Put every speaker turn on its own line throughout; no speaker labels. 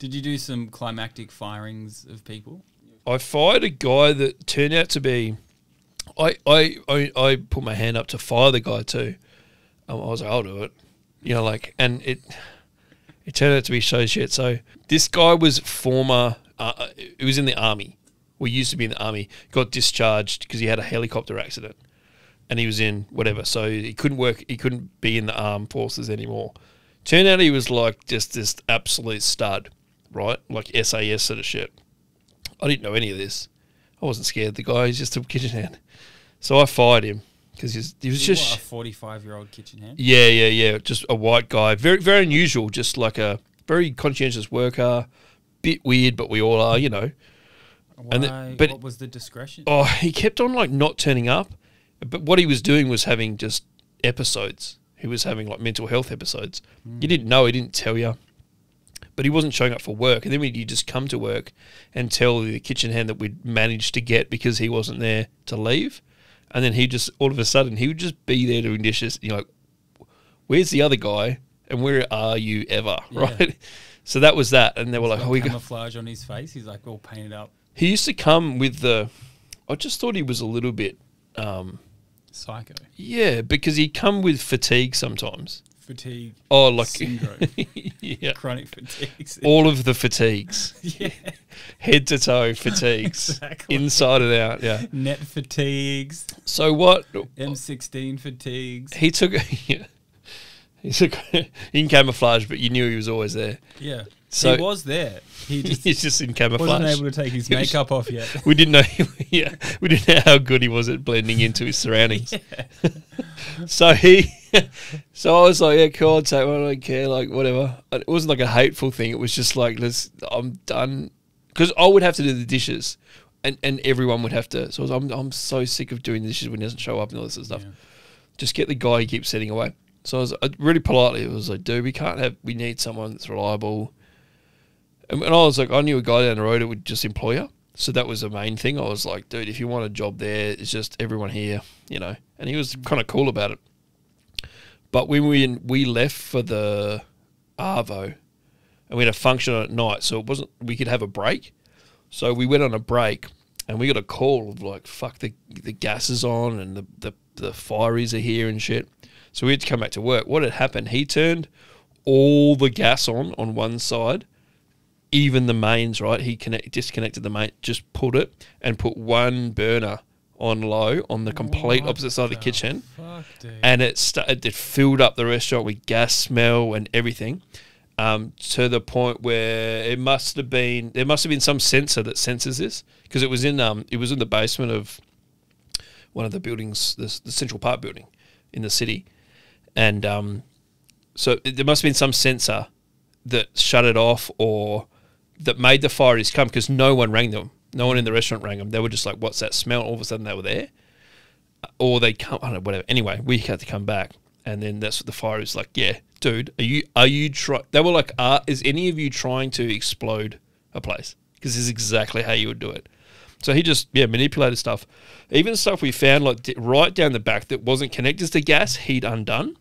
Did you do some climactic firings of people?
I fired a guy that turned out to be. I I I, I put my hand up to fire the guy too. Um, I was like, I'll do it. You know, like, and it it turned out to be so shit. So this guy was former. Uh, he was in the army. We used to be in the army. Got discharged because he had a helicopter accident, and he was in whatever. So he couldn't work. He couldn't be in the armed forces anymore. Turned out he was like just this absolute stud, right? Like SAS sort of shit. I didn't know any of this. I wasn't scared the guy. He's just a kitchen hand. So I fired him because he was, he was
You
just
a forty-five-year-old kitchen hand.
yeah, yeah, yeah. Just a white guy. Very, very unusual. Just like a very conscientious worker. Bit weird, but we all are, you know.
Why,
And the- but-
what was the discretion?
Oh, he kept on like not turning up. But what he was doing was having just episodes. He was having like mental health episodes. You hmm. didn't know. He didn't tell you. But he wasn't showing up for work. And then when you just come to work and tell the kitchen hand that we'd managed to get because he wasn't there to leave. And then he just, all of a sudden, he would just be there doing dishes. And You're like, where's the other guy? And where are you ever?
Yeah.
Right? So that was that. And they were like, oh, we got.
camouflage on his face. He's like all painted up,
He used to come with the. I just thought he was a little bit. Um,
psycho,
yeah, because he'd come with fatigue sometimes.
Fatigue,
Oh, like
Syndrome.
yeah,
chronic fatigue.
all of the fatigues,
yeah,
head to toe fatigues,
Exactly.
inside and out. Yeah.
net fatigues,
So what?
M16 fatigues.
He took. Yeah, he took in camouflage, but you knew he was always there.
Yeah,
So-
he was there. He just
He's just in camouflage.
wasn't able to take his makeup off yet.
We didn't know. Yeah, we didn't know how good he was at blending into his surroundings. so he, so I was like, yeah, cool. I'd take one. I don't care. Like whatever. It wasn't like a hateful thing. It was just like, let's. I'm done. Because I would have to do the dishes, and and everyone would have to. So I was, I'm I'm so sick of doing the dishes when he doesn't show up and all this sort of stuff.
Yeah.
Just get the guy he keeps sending away. So I was uh, really politely. It was like, dude, we can't have. We need someone that's reliable. And, and I was like, I knew a guy down the road that would just employ her. So that was the main thing. I was like, dude, if you want a job there, it's just everyone here, you know. And he was kind of cool about it. But when we we left for the Arvo, and we had a function at night, so it wasn't we could have a break. So we went on a break, and we got a call of like, fuck, the the gas is on, and the the the fireys are here and shit. So we had to come back to work. What had happened? He turned all the gas on on one side, even the mains. Right, he connect disconnected the main, just put it and put one burner on low on the complete
What
opposite side of the
the
kitchen.
Fuck,
and it started it filled up the restaurant with gas smell and everything um, to the point where it must have been there must have been some sensor that senses this because it was in um it was in the basement of one of the buildings the, the Central Park building in the city. And um so it, there must have been some sensor that shut it off or that made the fireys come because no one rang them no one in the restaurant rang them they were just like what's that smell all of a sudden they were there or they come, I don't know, whatever. Anyway, we had to come back, and then that's what the fire is like. Yeah, dude, are you are you try? They were like, are is any of you trying to explode a place? Because this is exactly how you would do it. So he just yeah manipulated stuff, even stuff we found like right down the back that wasn't connected to gas. He'd undone.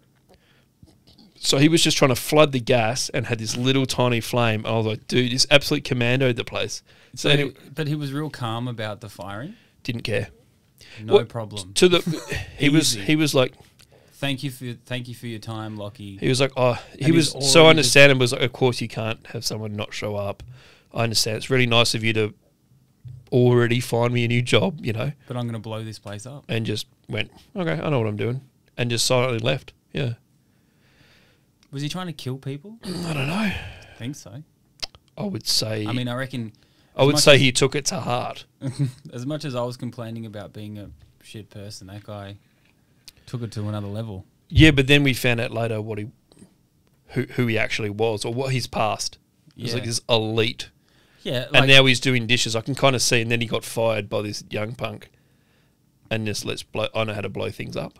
So he was just trying to flood the gas and had this little tiny flame. I was like, dude, this absolute commandoed the place. So
So,
anyway,
but he was real calm about the firing.
didn't care.
No
What-
problem.
To the he was he was like
Thank you for thank you for your time, Lachie.
He was like, oh, he
And
was so understanding. Was like, of course you can't have someone not show up. I understand. It's really nice of you to already find me a new job, you know,
But I'm going to blow this place up.
and just went, okay, I know what I'm doing, and just silently left. Yeah,
Was he trying to kill people?
I don't know.
I think so.
I would say.
I mean, I reckon
I would say he took it to heart.
as much as I was complaining about being a shit person, that guy took it to another level.
Yeah, but then we found out later what he, who who he actually was, or what his past. Was
Yeah.
like this elite,
Yeah, like,
and now he's doing dishes. I can kind of see, and then he got fired by this young punk, and just let's blow. I know how to blow things up.